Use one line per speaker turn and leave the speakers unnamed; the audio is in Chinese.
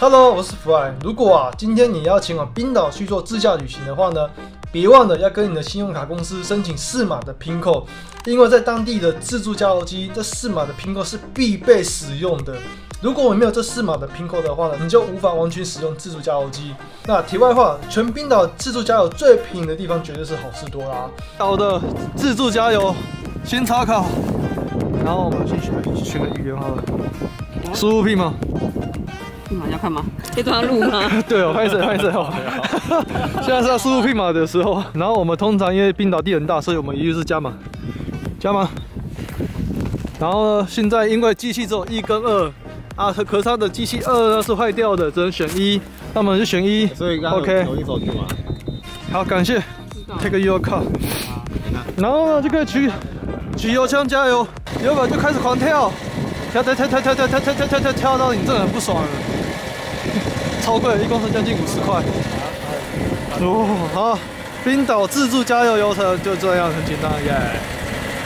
Hello，我是 Fly。如果啊，今天你要前往冰岛去做自驾旅行的话呢，别忘了要跟你的信用卡公司申请四码的拼扣，因为在当地的自助加油机，这四码的拼扣是必备使用的。如果我没有这四码的拼扣的话呢，你就无法完全使用自助加油机。那题外话，全冰岛自助加油最便宜的地方绝对是好事多啦。
好的自助加油，先查卡，然后我们先选选个语言好了，输入 P 吗？
密码要看吗？这 段要录吗？
对哦，拍摄拍摄哦。现在是要输入 P 码的时候，然后我们通常因为冰岛地很大，所以我们一律是加码，加码。然后呢，现在因为机器只有一跟二啊，可是它的机器二呢是坏掉的，只能选一，那我们就选一。
所以刚
OK
同一手机嘛，
好，感谢，take a your car。然后呢，就可以举举油枪加油，油管就开始狂跳，跳跳跳跳跳跳跳跳跳跳跳跳到你真的很不爽了，超贵，一公升将近五十块。哦，好，冰岛自助加油油车就这样，很简单耶。